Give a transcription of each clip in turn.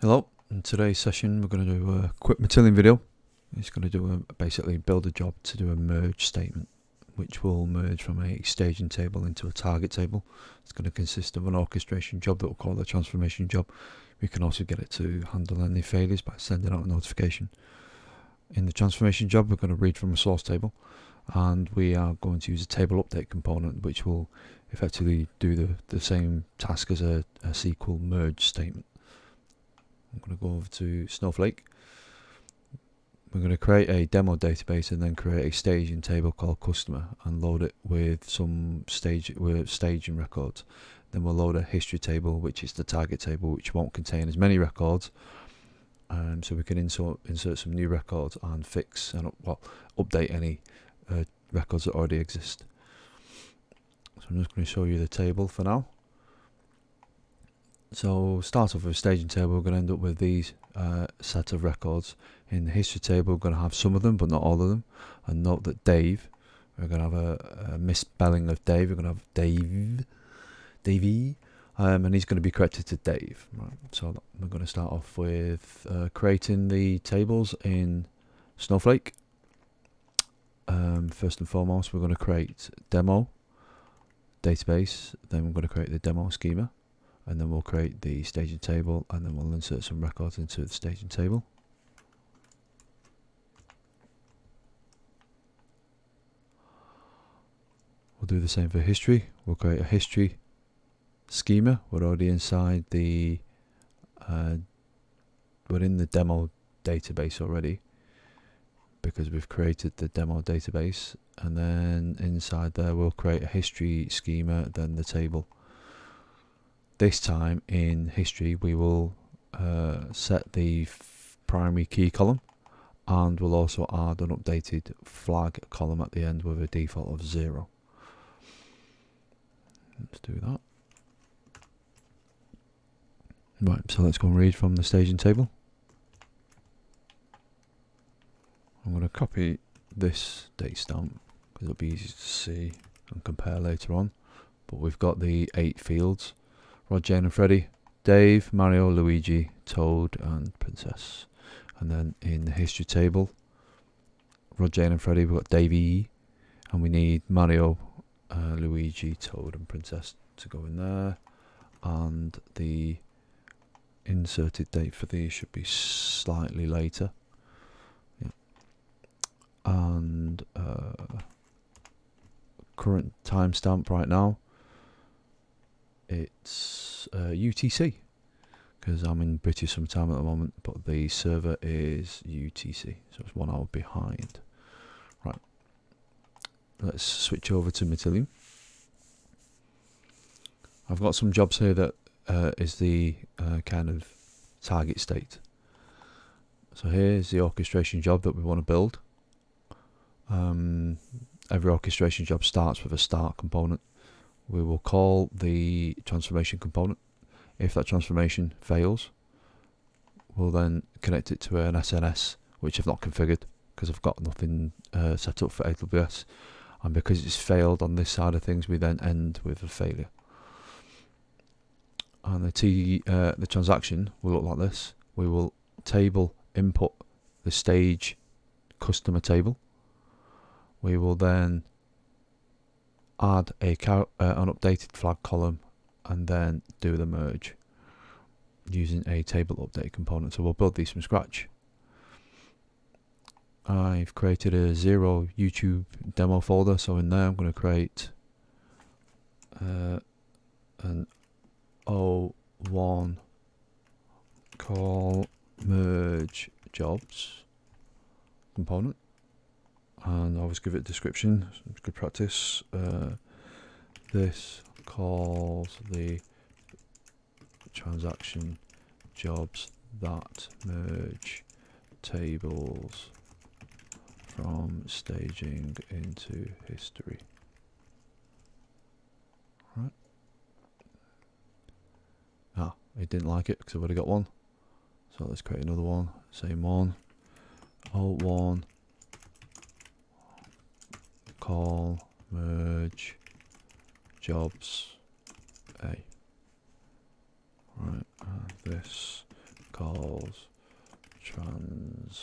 Hello, in today's session we're going to do a quick Matillion video. It's going to do a, basically build a job to do a merge statement which will merge from a staging table into a target table. It's going to consist of an orchestration job that we'll call the transformation job. We can also get it to handle any failures by sending out a notification. In the transformation job we're going to read from a source table and we are going to use a table update component which will effectively do the, the same task as a, a SQL merge statement. I'm going to go over to Snowflake. We're going to create a demo database and then create a staging table called customer and load it with some stage with staging records. Then we'll load a history table, which is the target table, which won't contain as many records. Um, so we can insert insert some new records and fix and well update any uh, records that already exist. So I'm just going to show you the table for now. So start off with a staging table, we're going to end up with these uh, set of records. In the history table, we're going to have some of them, but not all of them. And note that Dave, we're going to have a, a misspelling of Dave. We're going to have Dave, Davey, um, and he's going to be corrected to Dave. Right. So we're going to start off with uh, creating the tables in Snowflake. Um, first and foremost, we're going to create demo database. Then we're going to create the demo schema and then we'll create the staging table and then we'll insert some records into the staging table. We'll do the same for history. We'll create a history schema. We're already inside the uh, we're in the demo database already because we've created the demo database and then inside there we'll create a history schema then the table this time in history we will uh, set the primary key column and we'll also add an updated flag column at the end with a default of 0. Let's do that. Right, so let's go and read from the staging table. I'm going to copy this date stamp because it'll be easy to see and compare later on. But we've got the eight fields Rod, Jane and Freddy, Dave, Mario, Luigi, Toad and Princess. And then in the history table, Rod, Jane and Freddy, we've got Davey and we need Mario, uh, Luigi, Toad and Princess to go in there. And the inserted date for these should be slightly later. Yeah. And uh, current timestamp right now it's uh, UTC because I'm in British summertime at the moment, but the server is UTC, so it's one hour behind. Right, let's switch over to Matillion. I've got some jobs here that uh, is the uh, kind of target state. So here's the orchestration job that we want to build. Um, every orchestration job starts with a start component we will call the transformation component. If that transformation fails, we'll then connect it to an SNS, which I've not configured because I've got nothing uh, set up for AWS. And because it's failed on this side of things, we then end with a failure. And the T, uh, the transaction will look like this. We will table input the stage customer table. We will then add a uh, an updated flag column and then do the merge using a table update component. So we'll build these from scratch. I've created a zero YouTube demo folder. So in there, I'm going to create uh, an O1 call merge jobs component and always give it a description. Good practice. Uh, this calls the transaction jobs that merge tables from staging into history. Right. Ah, it didn't like it because I've already got one. So let's create another one. Same one. Alt one call merge jobs A. Right, and this calls transformation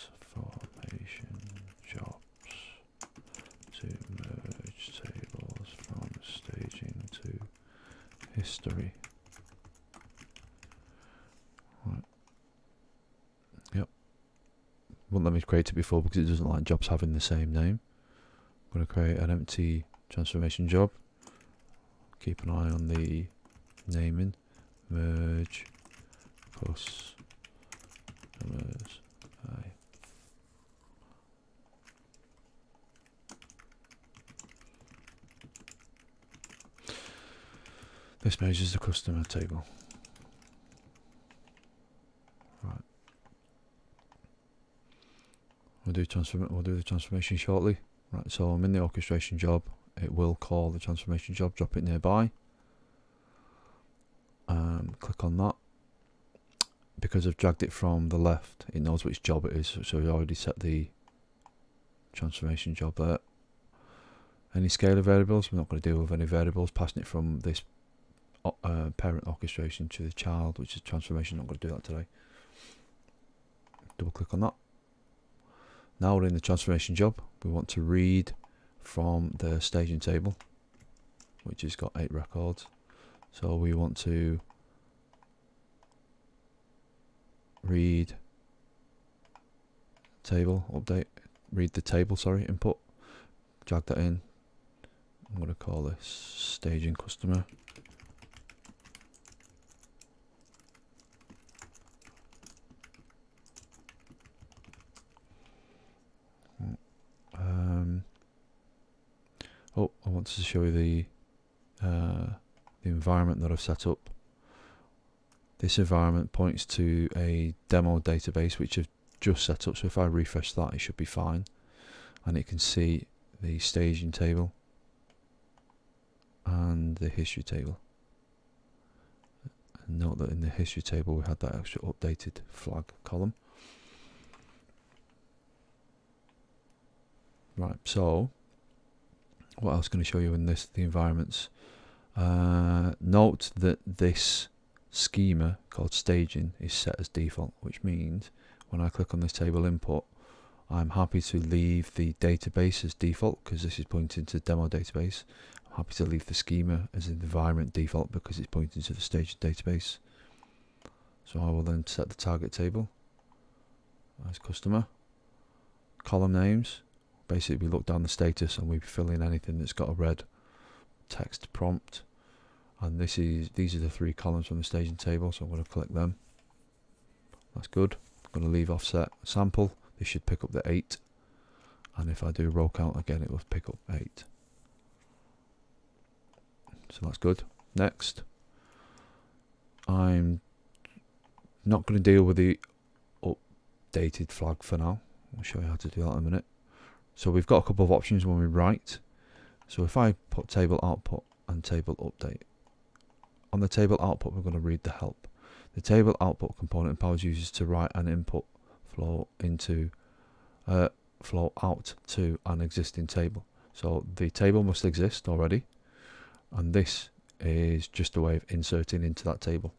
jobs to merge tables from staging to history. Right. Yep. Wouldn't let me create it before because it doesn't like jobs having the same name. Going to create an empty transformation job. Keep an eye on the naming. Merge customers. Aye. This measures the customer table. Right. We'll do transform. We'll do the transformation shortly. Right. So I'm in the orchestration job. It will call the transformation job. Drop it nearby. Um, click on that. Because I've dragged it from the left, it knows which job it is. So we already set the transformation job there. Any scalar variables? We're not going to deal with any variables. Passing it from this uh, parent orchestration to the child, which is transformation. I'm not going to do that today. Double click on that. Now we're in the transformation job. We want to read from the staging table, which has got eight records. So we want to read table update read the table sorry input drag that in I'm going to call this staging customer oh, I want to show you the uh, the environment that I've set up. This environment points to a demo database which I've just set up. So if I refresh that, it should be fine, and it can see the staging table and the history table. And note that in the history table we had that extra updated flag column. Right, so what else can I show you in this? The environments. Uh, note that this schema called staging is set as default, which means when I click on this table input, I'm happy to leave the database as default because this is pointing to demo database. I'm happy to leave the schema as an environment default because it's pointing to the staging database. So I will then set the target table as customer. Column names, basically we look down the status and we fill in anything that's got a red text prompt. And this is these are the three columns from the staging table so I'm going to click them. That's good. I'm going to leave offset sample. This should pick up the 8 and if I do row count again it will pick up 8 so that's good. Next I'm not going to deal with the updated flag for now. I'll show you how to do that in a minute so we've got a couple of options when we write. So if I put table output and table update. On the table output we're going to read the help. The table output component empowers users to write an input flow into uh, flow out to an existing table. So the table must exist already and this is just a way of inserting into that table.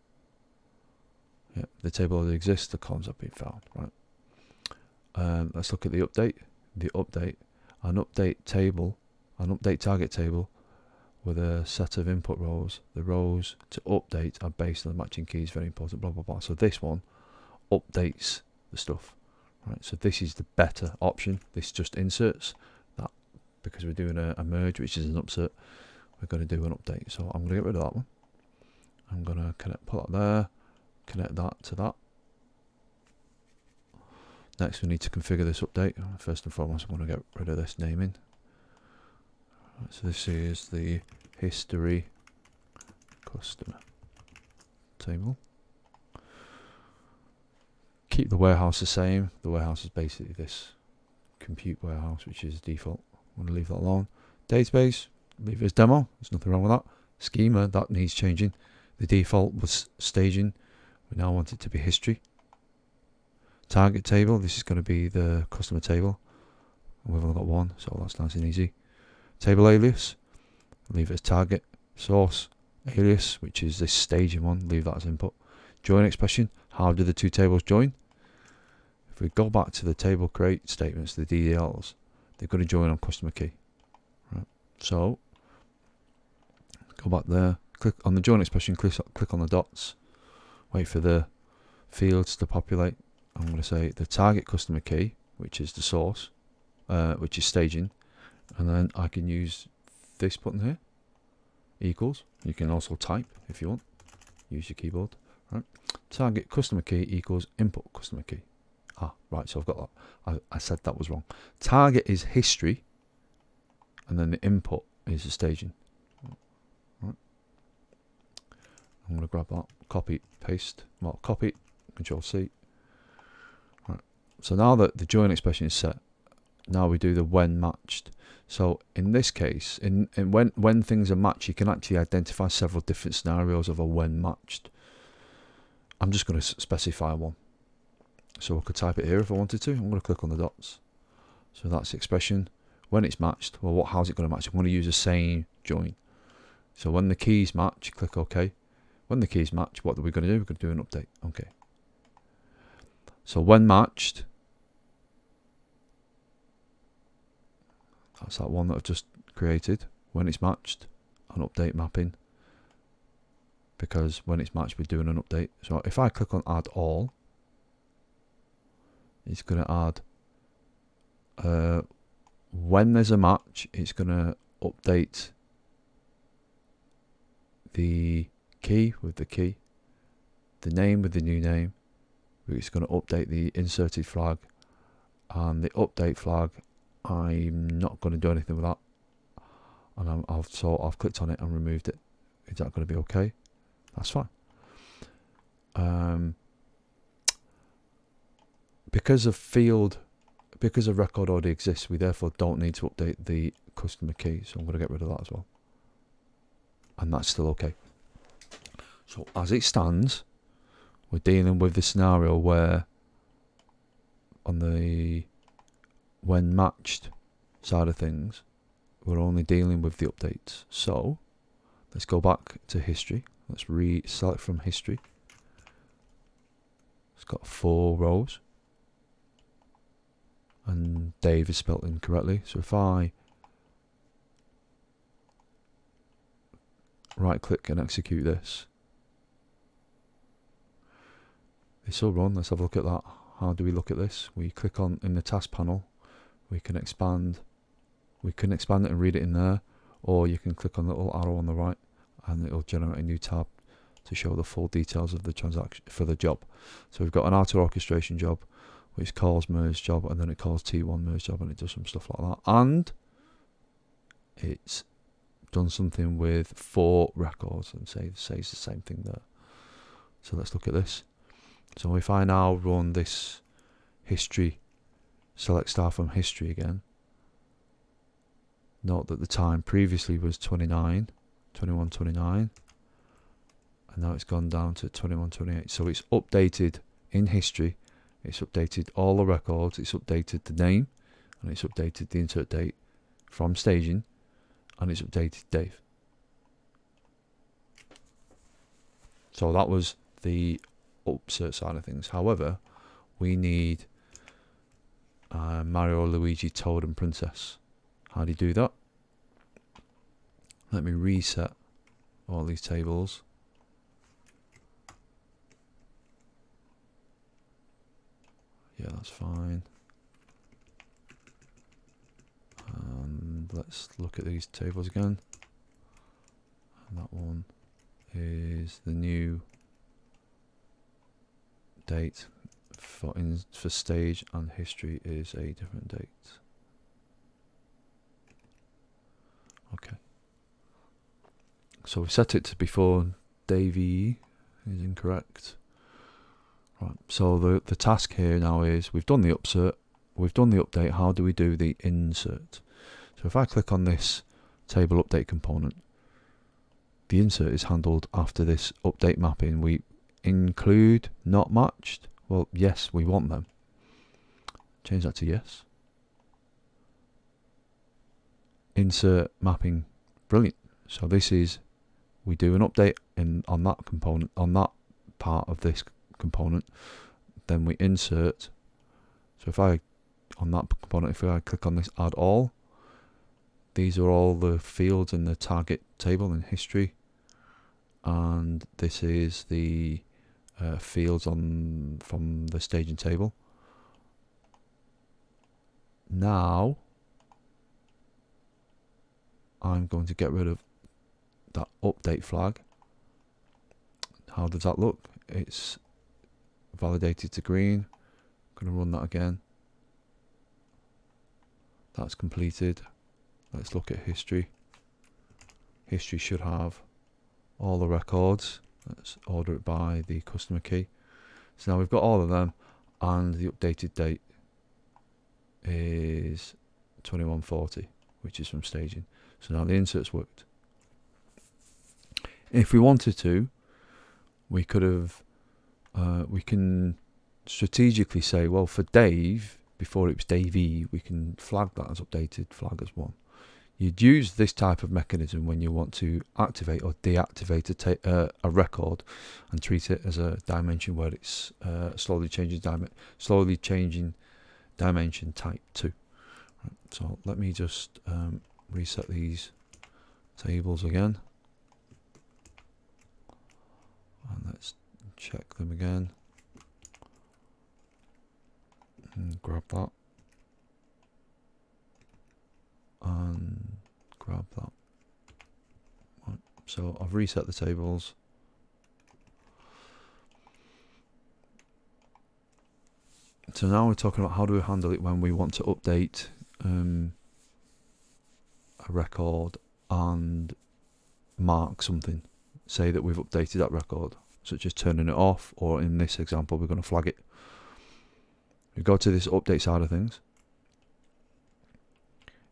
Yeah, the table already exists, the columns have been found, right? Um, let's look at the update the update, an update table, an update target table with a set of input rows. The rows to update are based on the matching keys, very important, blah, blah, blah. So this one updates the stuff, right? So this is the better option. This just inserts that because we're doing a, a merge, which is an upsert, we're going to do an update. So I'm going to get rid of that one. I'm going to connect, put that there, connect that to that. Next we need to configure this update. First and foremost I'm going to get rid of this naming. So this is the history customer table. Keep the warehouse the same. The warehouse is basically this compute warehouse which is default. I'm going to leave that alone. Database, leave it as demo. There's nothing wrong with that. Schema, that needs changing. The default was staging. We now want it to be history target table. This is going to be the customer table. We've only got one, so that's nice and easy. Table alias, leave it as target. Source alias, which is this staging one, leave that as input. Join expression, How do the two tables join? If we go back to the table create statements, the DDLs, they're going to join on customer key. Right. So go back there, click on the join expression, click, click on the dots, wait for the fields to populate. I'm going to say the target customer key, which is the source, uh, which is staging, and then I can use this button here, equals. You can also type if you want, use your keyboard. Right. Target customer key equals input customer key. Ah, right, so I've got that. I, I said that was wrong. Target is history, and then the input is the staging. I'm going to grab that, copy, paste, well, copy, control C. So now that the join expression is set, now we do the when matched. So in this case, in, in when when things are matched, you can actually identify several different scenarios of a when matched. I'm just going to specify one. So I could type it here if I wanted to. I'm going to click on the dots. So that's the expression. When it's matched, well, what how's it going to match? I'm going to use the same join. So when the keys match, click OK. When the keys match, what are we going to do? We're going to do an update. Okay. So when matched, that's that one that I've just created. When it's matched, an update mapping. Because when it's matched, we're doing an update. So if I click on add all, it's going to add uh, when there's a match it's going to update the key with the key the name with the new name it's going to update the inserted flag. And the update flag I'm not going to do anything with that. And I'm, I've so I've clicked on it and removed it. Is that going to be okay? That's fine. Um, because a field because a record already exists we therefore don't need to update the customer key. So I'm going to get rid of that as well. And that's still okay. So as it stands we're dealing with the scenario where on the when matched side of things we're only dealing with the updates. So let's go back to history. Let's re-select from history. It's got four rows. And Dave is spelt incorrectly. So if I right click and execute this, this will run. Let's have a look at that. How do we look at this? We click on in the task panel, we can expand, we can expand it and read it in there, or you can click on the little arrow on the right and it'll generate a new tab to show the full details of the transaction for the job. So we've got an auto orchestration job which calls merge job and then it calls T1 merge job and it does some stuff like that. And it's done something with four records and say, says the same thing there. So let's look at this. So if I now run this history, select star from history again, note that the time previously was 29, 21, 29, and now it's gone down to 21, 28. So it's updated in history it's updated all the records, it's updated the name, and it's updated the insert date from staging, and it's updated Dave. So that was the upsert side of things. However, we need uh, Mario, Luigi, Toad, and Princess. How do you do that? Let me reset all these tables. Yeah, that's fine. And let's look at these tables again. And that one is the new date for in for stage and history is a different date. Okay. So we set it to before Davy is incorrect. Right, so the, the task here now is we've done the upsert, we've done the update, how do we do the insert? So if I click on this table update component, the insert is handled after this update mapping. We include not matched. Well, yes, we want them. Change that to yes. Insert mapping, brilliant. So this is, we do an update in on that component, on that part of this component. Then we insert. So if I on that component, if I click on this add all, these are all the fields in the target table in history, and this is the uh, fields on from the staging table. Now I'm going to get rid of that update flag. How does that look? It's validated to green. I'm going to run that again. That's completed. Let's look at history. History should have all the records. Let's order it by the customer key. So now we've got all of them and the updated date is 2140 which is from staging. So now the inserts worked. If we wanted to, we could have, uh, we can strategically say, well, for Dave, before it was Davey, we can flag that as updated, flag as one. You'd use this type of mechanism when you want to activate or deactivate a, uh, a record and treat it as a dimension where it's uh, slowly changing dimension, slowly changing dimension type. Right, so let me just um, reset these tables again, and let's check them again. And grab that and grab that. So I've reset the tables. So now we're talking about how do we handle it when we want to update um, a record and mark something. Say that we've updated that record, such as turning it off, or in this example, we're going to flag it. We go to this update side of things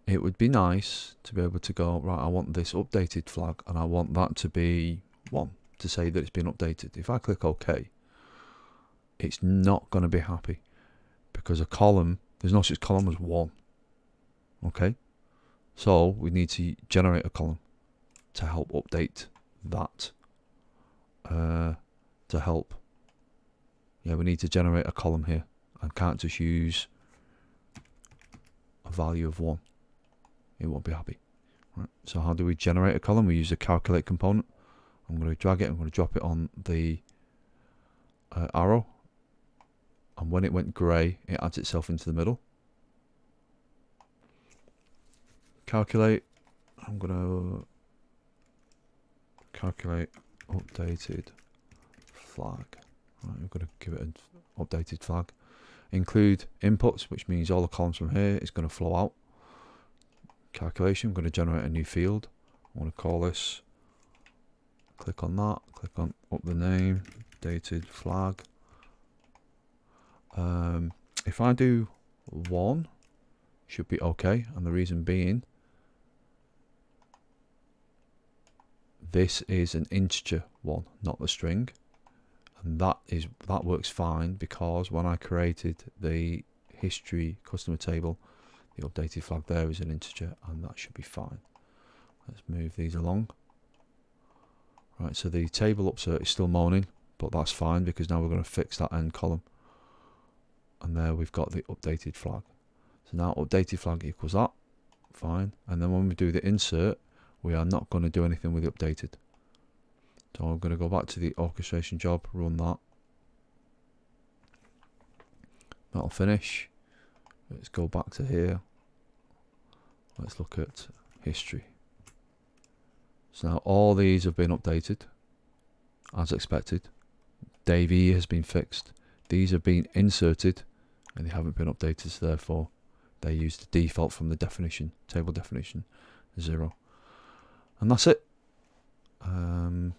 it would be nice to be able to go, right, I want this updated flag and I want that to be one to say that it's been updated. If I click OK, it's not going to be happy because a column, there's no such column as one. Okay? So we need to generate a column to help update that. Uh, to help. Yeah, we need to generate a column here and can't just use a value of one it won't be happy. Right. So how do we generate a column? We use a calculate component. I'm going to drag it, I'm going to drop it on the uh, arrow. And when it went grey, it adds itself into the middle. Calculate, I'm going to calculate updated flag. Right, we're going to give it an updated flag. Include inputs, which means all the columns from here is going to flow out calculation. I'm going to generate a new field. I want to call this. Click on that. Click on up the name. Dated flag. Um, if I do one, should be okay. And the reason being, this is an integer one, not the string. And that is that works fine because when I created the history customer table, the updated flag there is an integer and that should be fine. Let's move these along. Right, so the table upsert is still moaning, but that's fine because now we're going to fix that end column. And there we've got the updated flag. So now updated flag equals that, fine. And then when we do the insert, we are not going to do anything with the updated. So I'm going to go back to the orchestration job, run that. That'll finish. Let's go back to here. Let's look at history. So now all these have been updated as expected. Dave E has been fixed. These have been inserted and they haven't been updated so therefore they use the default from the definition, table definition, zero. And that's it. Um,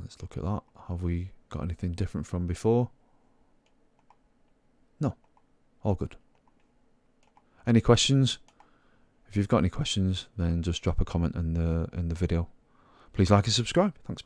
let's look at that. Have we got anything different from before? All good. Any questions? If you've got any questions, then just drop a comment in the in the video. Please like and subscribe. Thanks.